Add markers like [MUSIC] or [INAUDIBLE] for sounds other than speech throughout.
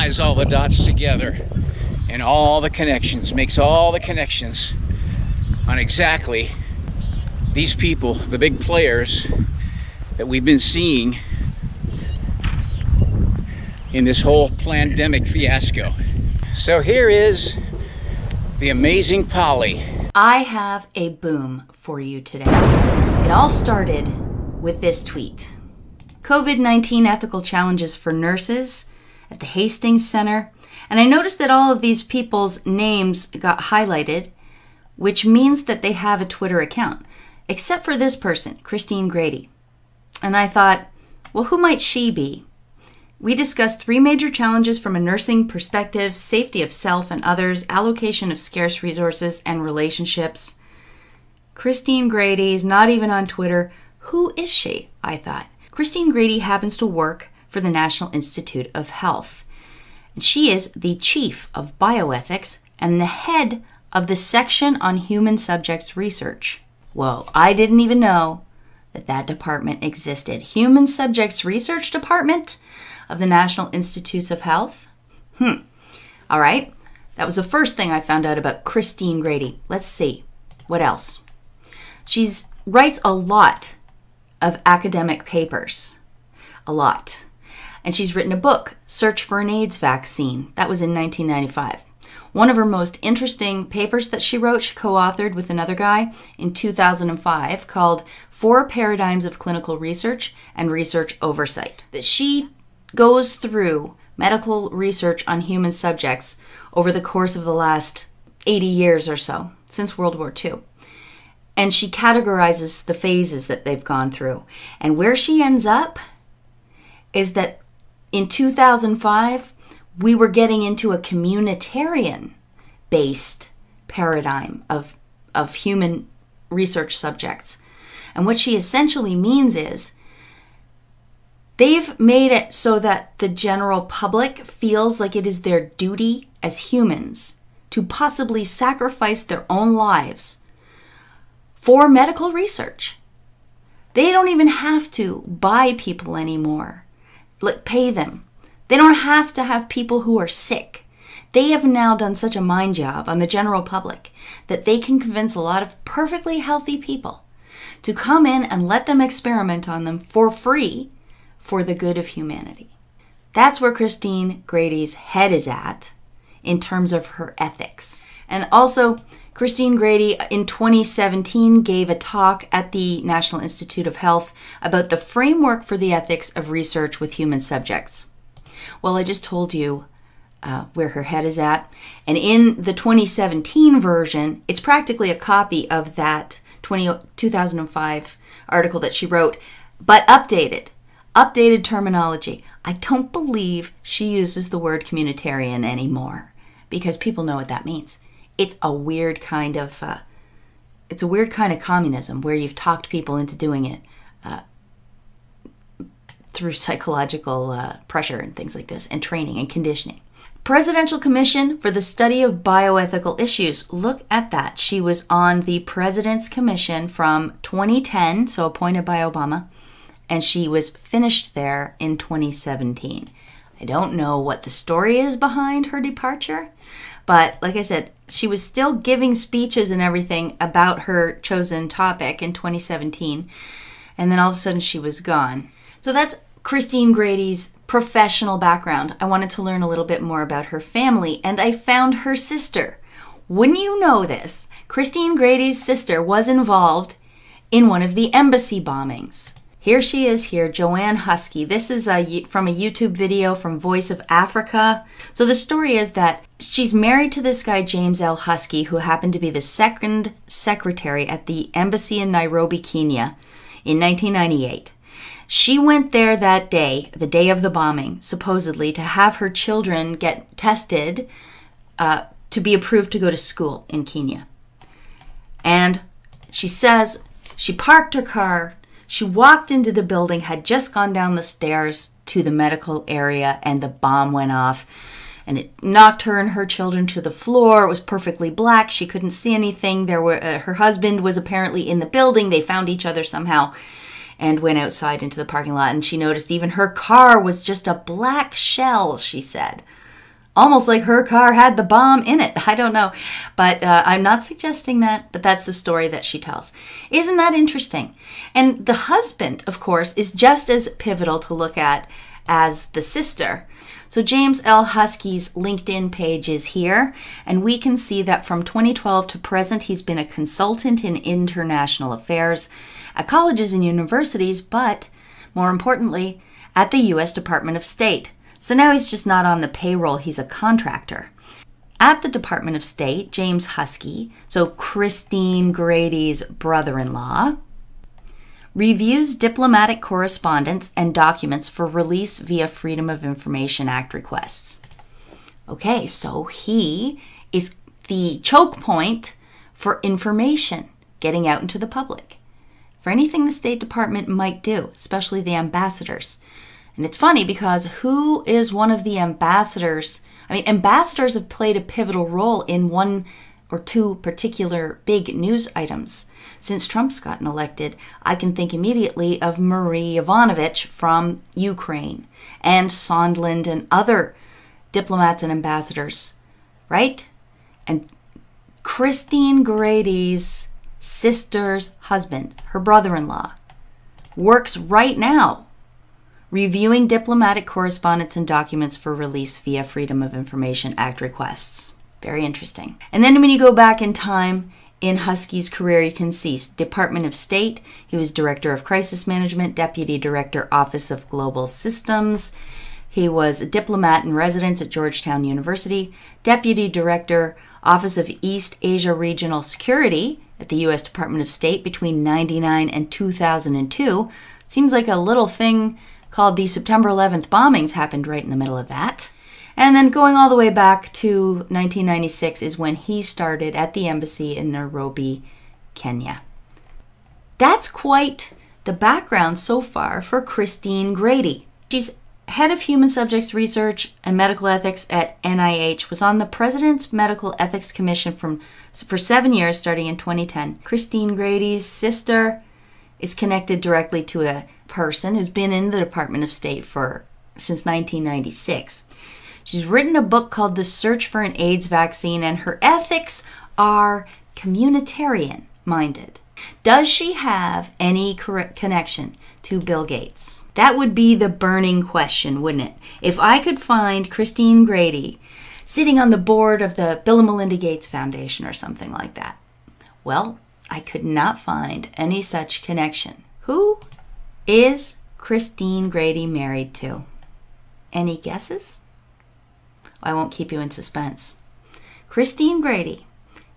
ties all the dots together and all the connections, makes all the connections on exactly these people, the big players that we've been seeing in this whole pandemic fiasco. So here is the amazing Polly. I have a boom for you today. It all started with this tweet COVID 19 ethical challenges for nurses at the Hastings Center. And I noticed that all of these people's names got highlighted, which means that they have a Twitter account, except for this person, Christine Grady. And I thought, well, who might she be? We discussed three major challenges from a nursing perspective safety of self and others, allocation of scarce resources, and relationships. Christine Grady is not even on Twitter. Who is she? I thought. Christine Grady happens to work for the National Institute of Health. And she is the chief of bioethics and the head of the section on human subjects research. Whoa, I didn't even know that that department existed. Human Subjects Research Department? of the National Institutes of Health? Hmm. All right. That was the first thing I found out about Christine Grady. Let's see. What else? She writes a lot of academic papers. A lot. And she's written a book, Search for an AIDS Vaccine. That was in 1995. One of her most interesting papers that she wrote, she co authored with another guy in 2005 called Four Paradigms of Clinical Research and Research Oversight. That she goes through medical research on human subjects over the course of the last 80 years or so, since World War II. And she categorizes the phases that they've gone through. And where she ends up is that in 2005, we were getting into a communitarian based paradigm of, of human research subjects. And what she essentially means is They've made it so that the general public feels like it is their duty as humans to possibly sacrifice their own lives for medical research. They don't even have to buy people anymore, like pay them. They don't have to have people who are sick. They have now done such a mind job on the general public that they can convince a lot of perfectly healthy people to come in and let them experiment on them for free for the good of humanity. That's where Christine Grady's head is at in terms of her ethics. And also, Christine Grady in 2017 gave a talk at the National Institute of Health about the framework for the ethics of research with human subjects. Well, I just told you uh, where her head is at. And in the 2017 version, it's practically a copy of that 20, 2005 article that she wrote, but updated updated terminology. I don't believe she uses the word communitarian anymore because people know what that means. It's a weird kind of uh, it's a weird kind of communism where you've talked people into doing it uh, through psychological uh, pressure and things like this, and training and conditioning. Presidential Commission for the Study of Bioethical Issues. Look at that. She was on the President's Commission from 2010, so appointed by Obama, and she was finished there in 2017. I don't know what the story is behind her departure, but like I said, she was still giving speeches and everything about her chosen topic in 2017, and then all of a sudden she was gone. So that's Christine Grady's professional background. I wanted to learn a little bit more about her family, and I found her sister. Wouldn't you know this? Christine Grady's sister was involved in one of the embassy bombings. Here she is here, Joanne Huskey. This is a, from a YouTube video from Voice of Africa. So the story is that she's married to this guy, James L. Huskey, who happened to be the second secretary at the embassy in Nairobi, Kenya in 1998. She went there that day, the day of the bombing, supposedly to have her children get tested uh, to be approved to go to school in Kenya. And she says she parked her car she walked into the building, had just gone down the stairs to the medical area, and the bomb went off. And it knocked her and her children to the floor. It was perfectly black. She couldn't see anything. There were uh, her husband was apparently in the building. They found each other somehow and went outside into the parking lot and she noticed even her car was just a black shell, she said. Almost like her car had the bomb in it. [LAUGHS] I don't know. But uh, I'm not suggesting that, but that's the story that she tells. Isn't that interesting? And the husband, of course, is just as pivotal to look at as the sister. So James L. Huskey's LinkedIn page is here, and we can see that from 2012 to present, he's been a consultant in international affairs at colleges and universities, but more importantly, at the U.S. Department of State. So now he's just not on the payroll, he's a contractor. At the Department of State, James Huskey, so Christine Grady's brother in law, reviews diplomatic correspondence and documents for release via Freedom of Information Act requests. Okay, so he is the choke point for information getting out into the public. For anything the State Department might do, especially the ambassadors. And it's funny because who is one of the ambassadors? I mean, ambassadors have played a pivotal role in one or two particular big news items. Since Trump's gotten elected, I can think immediately of Marie Yovanovitch from Ukraine and Sondland and other diplomats and ambassadors, right? And Christine Grady's sister's husband, her brother in law, works right now reviewing diplomatic correspondence and documents for release via Freedom of Information Act requests. Very interesting. And then when you go back in time, in Huskey's career, you can see Department of State. He was Director of Crisis Management, Deputy Director, Office of Global Systems. He was a diplomat in residence at Georgetown University, Deputy Director, Office of East Asia Regional Security at the U.S. Department of State between 99 and 2002. Seems like a little thing called the September 11th bombings happened right in the middle of that. And then going all the way back to 1996 is when he started at the embassy in Nairobi, Kenya. That's quite the background so far for Christine Grady. She's head of human subjects research and medical ethics at NIH, was on the President's Medical Ethics Commission from, for seven years starting in 2010. Christine Grady's sister is connected directly to a person who's been in the Department of State for since 1996. She's written a book called The Search for an AIDS Vaccine, and her ethics are communitarian minded. Does she have any connection to Bill Gates? That would be the burning question, wouldn't it? If I could find Christine Grady sitting on the board of the Bill and Melinda Gates Foundation or something like that. Well, I could not find any such connection. Who is Christine Grady married to? Any guesses? I won't keep you in suspense. Christine Grady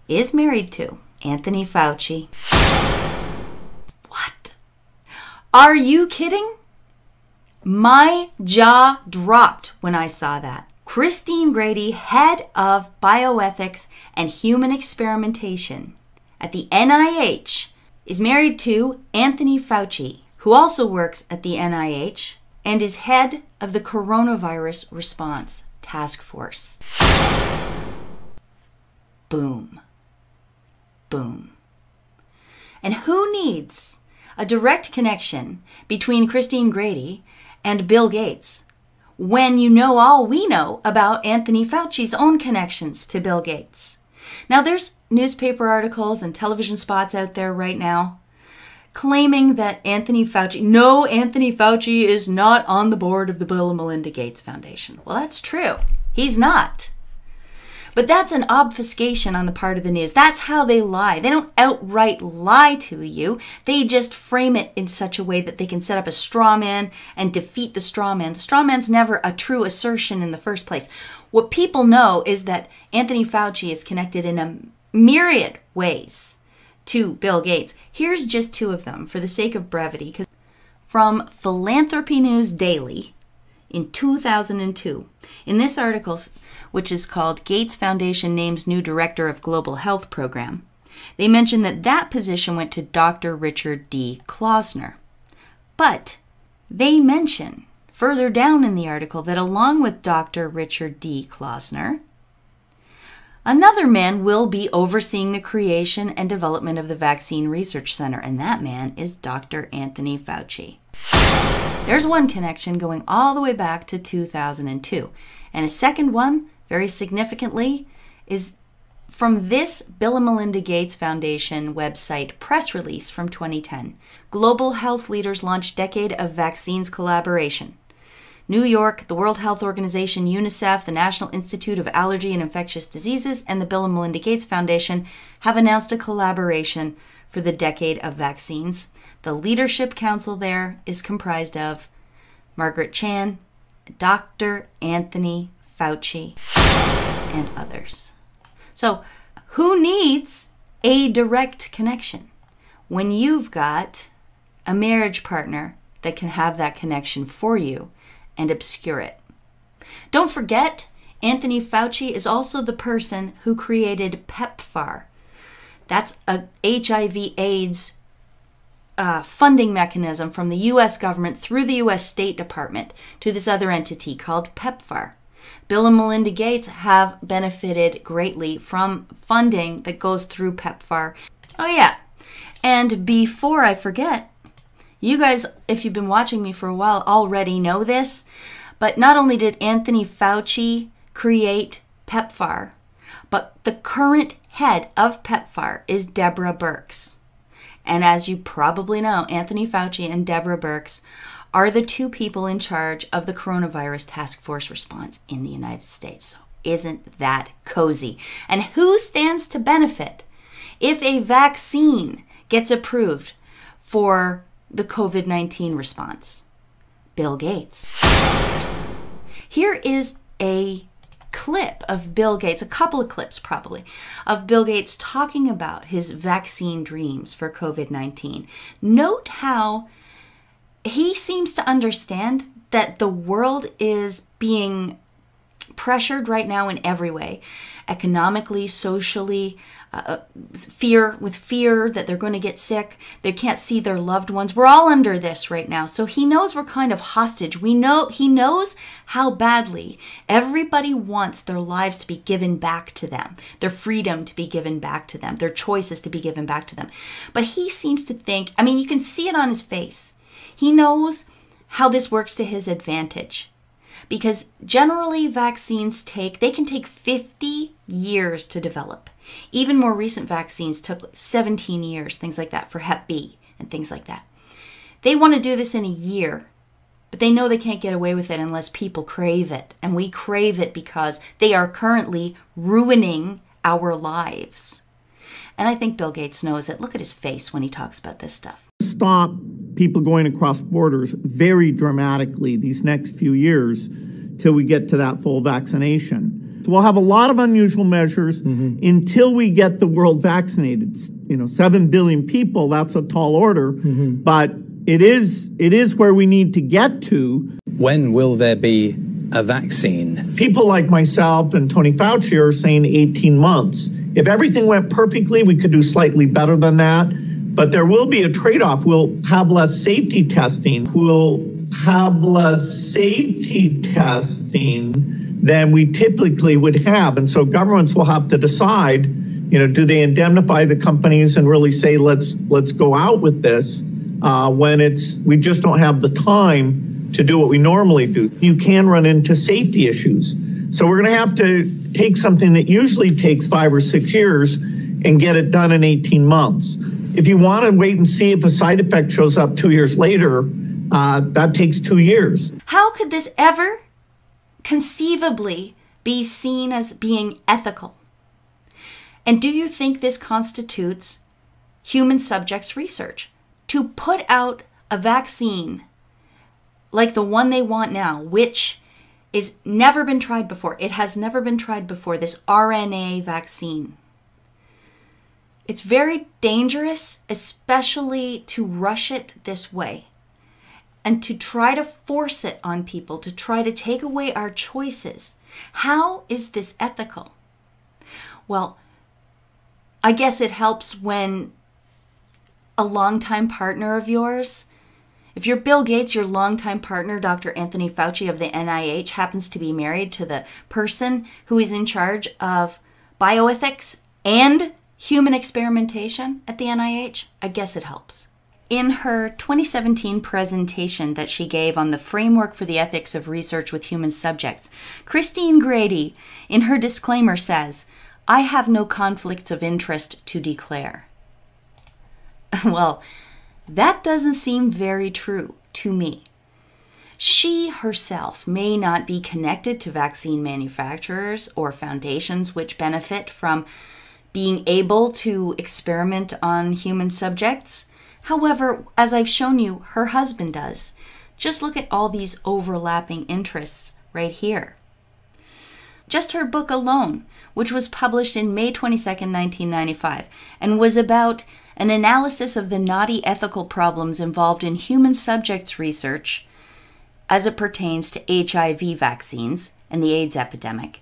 is married to Anthony Fauci. What? Are you kidding? My jaw dropped when I saw that. Christine Grady, head of bioethics and human experimentation at the NIH, is married to Anthony Fauci, who also works at the NIH and is head of the Coronavirus Response Task Force. Boom. Boom. And who needs a direct connection between Christine Grady and Bill Gates when you know all we know about Anthony Fauci's own connections to Bill Gates? Now, there's newspaper articles and television spots out there right now claiming that Anthony Fauci, no, Anthony Fauci is not on the board of the Bill and Melinda Gates Foundation. Well, that's true. He's not. But that's an obfuscation on the part of the news. That's how they lie. They don't outright lie to you. They just frame it in such a way that they can set up a straw man and defeat the straw man. The straw man's never a true assertion in the first place. What people know is that Anthony Fauci is connected in a myriad ways to Bill Gates. Here's just two of them for the sake of brevity. Because from Philanthropy News Daily in 2002, in this article, which is called Gates Foundation Names New Director of Global Health Program, they mention that that position went to Dr. Richard D. Klausner. But they mention further down in the article that along with Dr. Richard D. Klausner, Another man will be overseeing the creation and development of the Vaccine Research Center, and that man is Dr. Anthony Fauci. There's one connection going all the way back to 2002, and a second one very significantly, is from this Bill and Melinda Gates Foundation website press release from 2010. Global health leaders launch decade of vaccines collaboration. New York, the World Health Organization, UNICEF, the National Institute of Allergy and Infectious Diseases, and the Bill and Melinda Gates Foundation have announced a collaboration for the decade of vaccines. The leadership council there is comprised of Margaret Chan, Dr. Anthony Fauci, and others. So, who needs a direct connection when you've got a marriage partner that can have that connection for you and obscure it? Don't forget, Anthony Fauci is also the person who created PEPFAR. That's a HIV/AIDS uh, funding mechanism from the US government through the US State Department to this other entity called PEPFAR. Bill and Melinda Gates have benefited greatly from funding that goes through PEPFAR. Oh, yeah. And before I forget, you guys, if you've been watching me for a while, already know this, but not only did Anthony Fauci create PEPFAR, but the current head of PEPFAR is Deborah Birx. And as you probably know, Anthony Fauci and Deborah Birx are the two people in charge of the coronavirus task force response in the United States. So, isn't that cozy? And who stands to benefit if a vaccine gets approved for the COVID 19 response? Bill Gates. Here is a clip of Bill Gates, a couple of clips probably, of Bill Gates talking about his vaccine dreams for COVID 19. Note how he seems to understand that the world is being pressured right now in every way economically, socially, uh, uh, fear with fear that they're going to get sick, they can't see their loved ones. We're all under this right now. So he knows we're kind of hostage. We know he knows how badly everybody wants their lives to be given back to them, their freedom to be given back to them, their choices to be given back to them. But he seems to think, I mean, you can see it on his face. He knows how this works to his advantage because generally vaccines take they can take 50 years to develop. Even more recent vaccines took 17 years things like that for hep b and things like that. They want to do this in a year but they know they can't get away with it unless people crave it. And we crave it because they are currently ruining our lives. And i think bill gates knows it. Look at his face when he talks about this stuff stop people going across borders very dramatically these next few years till we get to that full vaccination. So we'll have a lot of unusual measures mm-hmm. until we get the world vaccinated. You know, 7 billion people, that's a tall order, mm-hmm. but it is it is where we need to get to. When will there be a vaccine? People like myself and Tony Fauci are saying 18 months. If everything went perfectly, we could do slightly better than that. But there will be a trade off. We'll have less safety testing. We'll have less safety testing than we typically would have. And so governments will have to decide, you know, do they indemnify the companies and really say, let's let's go out with this uh, when it's we just don't have the time to do what we normally do. You can run into safety issues. So we're going to have to take something that usually takes five or six years and get it done in 18 months. If you want to wait and see if a side effect shows up two years later, uh, that takes two years. How could this ever conceivably be seen as being ethical? And do you think this constitutes human subjects research? To put out a vaccine like the one they want now, which is never been tried before. It has never been tried before, this RNA vaccine. It's very dangerous, especially to rush it this way and to try to force it on people, to try to take away our choices. How is this ethical? Well, I guess it helps when a longtime partner of yours, if you're Bill Gates, your longtime partner, Dr. Anthony Fauci of the NIH, happens to be married to the person who is in charge of bioethics and human experimentation at the NIH, I guess it helps. In her 2017 presentation that she gave on the framework for the ethics of research with human subjects, Christine Grady, in her disclaimer, says, I have no conflicts of interest to declare. [LAUGHS] well, that doesn't seem very true to me. She herself may not be connected to vaccine manufacturers or foundations which benefit from being able to experiment on human subjects. However, as I've shown you, her husband does. Just look at all these overlapping interests right here. Just her book alone, which was published in May 22, 1995, and was about an analysis of the knotty ethical problems involved in human subjects research as it pertains to HIV vaccines and the AIDS epidemic.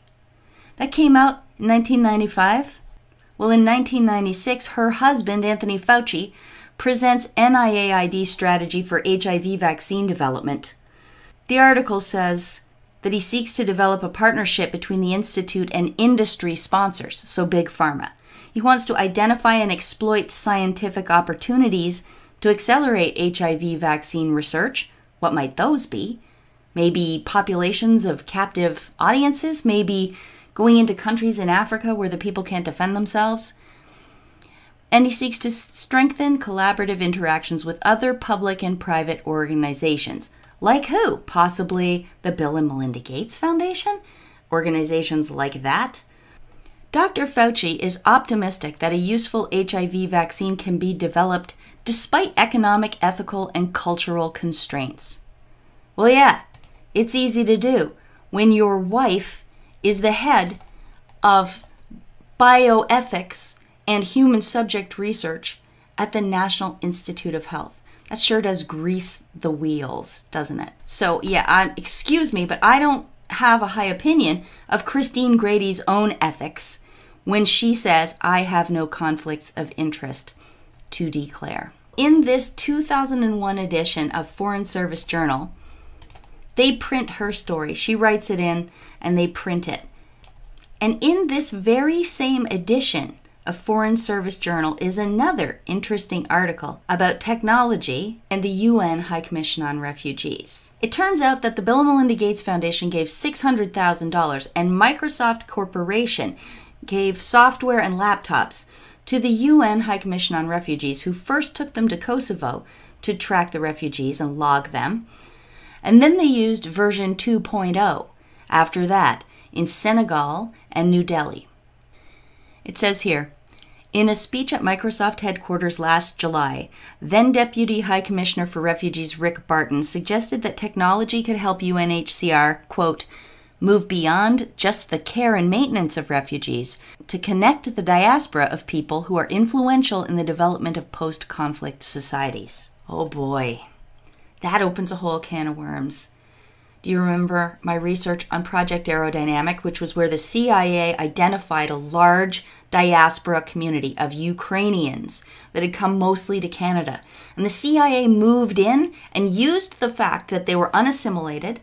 That came out in 1995. Well, in 1996, her husband, Anthony Fauci, presents NIAID strategy for HIV vaccine development. The article says that he seeks to develop a partnership between the institute and industry sponsors, so big pharma. He wants to identify and exploit scientific opportunities to accelerate HIV vaccine research. What might those be? Maybe populations of captive audiences? Maybe going into countries in Africa where the people can't defend themselves? And he seeks to strengthen collaborative interactions with other public and private organizations. Like who? Possibly the Bill and Melinda Gates Foundation? Organizations like that? Dr. Fauci is optimistic that a useful HIV vaccine can be developed despite economic, ethical, and cultural constraints. Well, yeah, it's easy to do when your wife is the head of bioethics and human subject research at the National Institute of Health. That sure does grease the wheels, doesn't it? So, yeah, I, excuse me, but I don't have a high opinion of Christine Grady's own ethics when she says, I have no conflicts of interest to declare. In this 2001 edition of Foreign Service Journal, they print her story. She writes it in and they print it. And in this very same edition, a Foreign Service Journal is another interesting article about technology and the UN High Commission on Refugees. It turns out that the Bill and Melinda Gates Foundation gave $600,000 and Microsoft Corporation gave software and laptops to the UN High Commission on Refugees, who first took them to Kosovo to track the refugees and log them. And then they used version 2.0 after that in Senegal and New Delhi. It says here In a speech at Microsoft headquarters last July, then Deputy High Commissioner for Refugees Rick Barton suggested that technology could help UNHCR, quote, move beyond just the care and maintenance of refugees to connect the diaspora of people who are influential in the development of post conflict societies. Oh boy, that opens a whole can of worms. Do you remember my research on Project Aerodynamic, which was where the CIA identified a large diaspora community of Ukrainians that had come mostly to Canada? And the CIA moved in and used the fact that they were unassimilated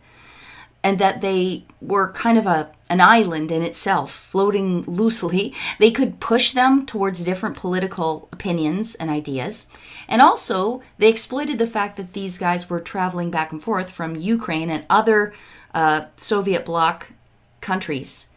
and that they were kind of a an island in itself, floating loosely. They could push them towards different political opinions and ideas. And also, they exploited the fact that these guys were traveling back and forth from Ukraine and other uh, Soviet bloc countries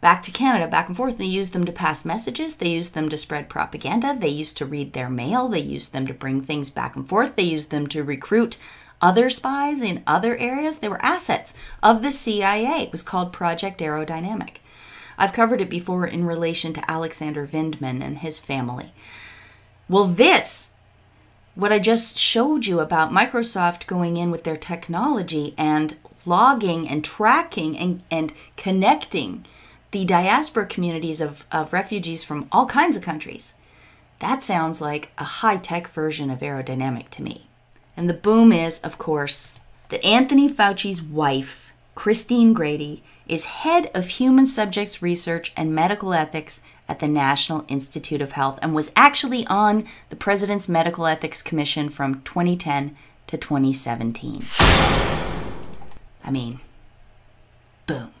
back to Canada, back and forth. They used them to pass messages, they used them to spread propaganda, they used to read their mail, they used them to bring things back and forth, they used them to recruit other spies in other areas. They were assets of the CIA. It was called Project Aerodynamic. I've covered it before in relation to Alexander Vindman and his family. Well, this, what I just showed you about Microsoft going in with their technology and logging and tracking and, and connecting the diaspora communities of, of refugees from all kinds of countries. That sounds like a high tech version of aerodynamic to me. And the boom is, of course, that Anthony Fauci's wife, Christine Grady, is head of human subjects research and medical ethics at the National Institute of Health and was actually on the President's Medical Ethics Commission from 2010 to 2017. I mean, boom.